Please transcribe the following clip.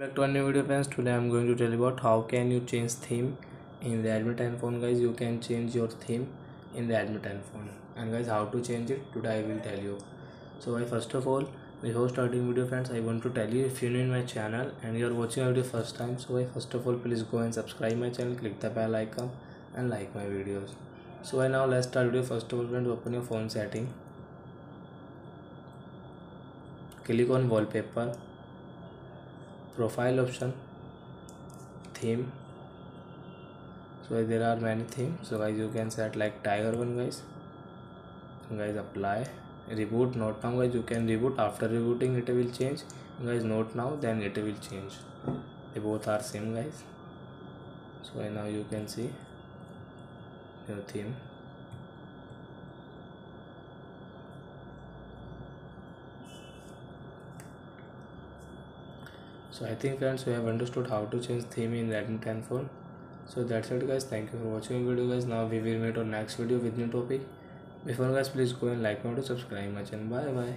back to a new video friends. Today i'm going to tell you about how can you change theme in the Redmi phone. Guys you can change your theme in the Redmi phone. And guys how to change it? Today i will tell you. So I first of all before starting video friends. I want to tell you if you're new in my channel and you're watching my video first time so I first of all please go and subscribe my channel click the bell icon and like my videos. So I now let's start video. First of all friends open your phone setting. Click on wallpaper profile option theme. So there are many themes. So guys you can set like tiger one guys. Guys apply. Reboot not now guys. You can reboot. After rebooting it will change. Guys not now then it will change. They both are same guys. So now you can see your theme so i think friends we have understood how to change theme in 10 phone so that's it guys. Thank you for watching video guys. Now we will meet on next video with new topic. Before guys please go and like and subscribe my channel. Bye bye